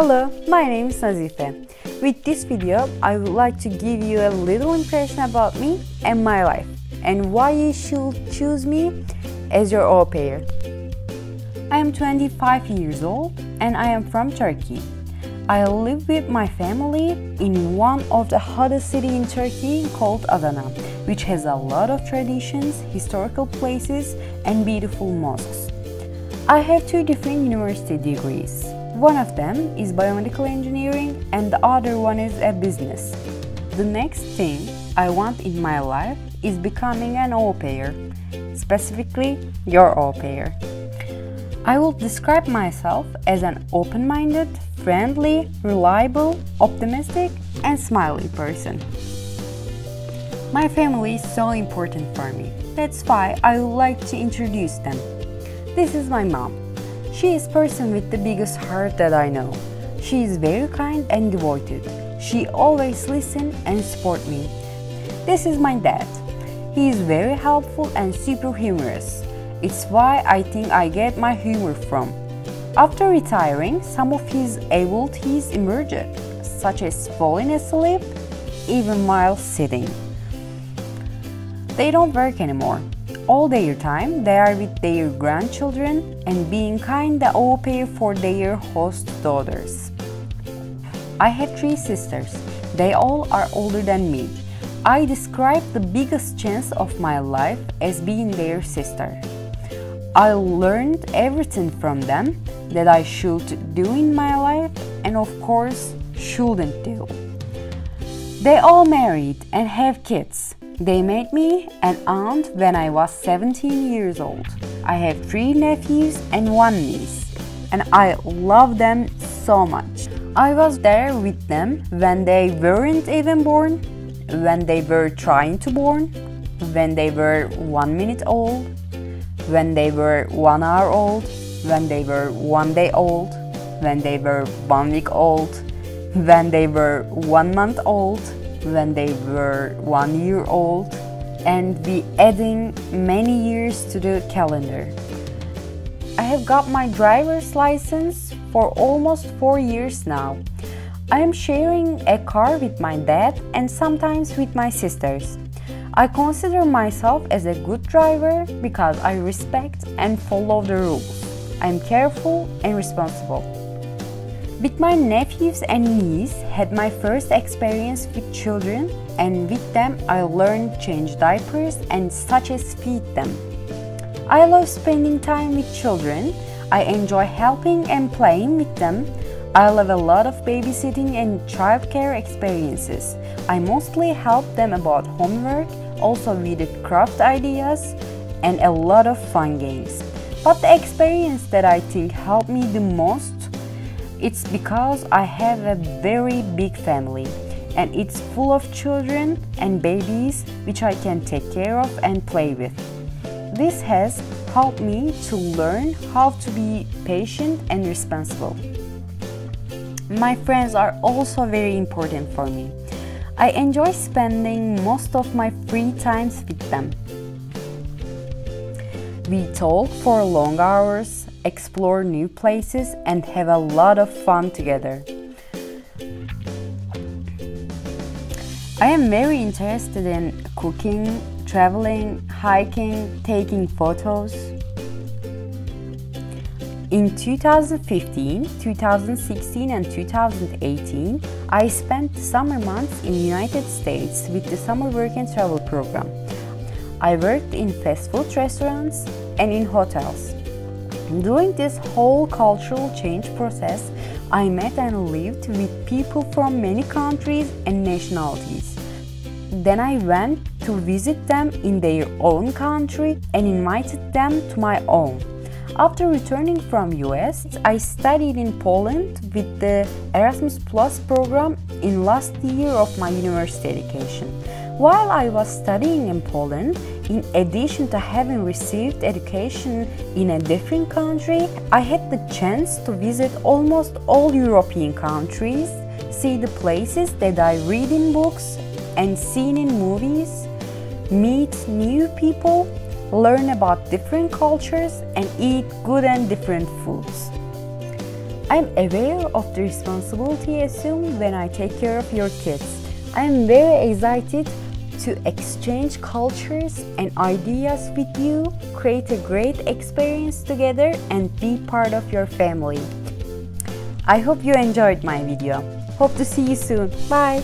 Hello, my name is Nazife. With this video, I would like to give you a little impression about me and my life and why you should choose me as your au pair. I am 25 years old and I am from Turkey. I live with my family in one of the hottest city in Turkey called Adana, which has a lot of traditions, historical places, and beautiful mosques. I have two different university degrees. One of them is biomedical engineering and the other one is a business. The next thing I want in my life is becoming an au pair, specifically your au pair. I will describe myself as an open-minded, friendly, reliable, optimistic, and smiley person. My family is so important for me. That's why I would like to introduce them. This is my mom. She is person with the biggest heart that I know. She is very kind and devoted. She always listen and support me. This is my dad. He is very helpful and super humorous. It's why I think I get my humor from. After retiring, some of his abilities emerged, such as falling asleep, even while sitting. They don't work anymore. All their time, they are with their grandchildren and being kind au pair for their host daughters. I have three sisters. They all are older than me. I describe the biggest chance of my life as being their sister. I learned everything from them that I should do in my life and, of course, shouldn't do. They all married and have kids. They made me an aunt when I was 17 years old. I have three nephews and one niece, and I love them so much. I was there with them when they weren't even born, when they were trying to born, when they were one minute old, when they were one hour old, when they were one day old, when they were one week old, when they were one month old, when they were one year old, and be adding many years to the calendar. I have got my driver's license for almost four years now. I am sharing a car with my dad and sometimes with my sisters. I consider myself as a good driver because I respect and follow the rules. I'm careful and responsible. With my nephews and niece had my first experience with children and with them I learned change diapers and such as feed them. I love spending time with children. I enjoy helping and playing with them. I love a lot of babysitting and childcare experiences. I mostly help them about homework, also with craft ideas and a lot of fun games. But the experience that I think helped me the most it's because I have a very big family and it's full of children and babies which I can take care of and play with. This has helped me to learn how to be patient and responsible. My friends are also very important for me. I enjoy spending most of my free times with them. We talk for long hours, explore new places, and have a lot of fun together. I am very interested in cooking, traveling, hiking, taking photos. In 2015, 2016 and 2018, I spent summer months in United States with the Summer Work and Travel program. I worked in fast food restaurants and in hotels. During this whole cultural change process, I met and lived with people from many countries and nationalities. Then I went to visit them in their own country and invited them to my own. After returning from US, I studied in Poland with the Erasmus Plus program in last year of my university education. While I was studying in Poland, in addition to having received education in a different country, I had the chance to visit almost all European countries, see the places that I read in books and seen in movies, meet new people, learn about different cultures, and eat good and different foods. I'm aware of the responsibility assumed when I take care of your kids. I'm very excited to exchange cultures and ideas with you, create a great experience together, and be part of your family. I hope you enjoyed my video. Hope to see you soon. Bye!